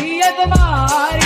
ये तुम्हारी